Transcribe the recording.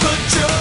Put your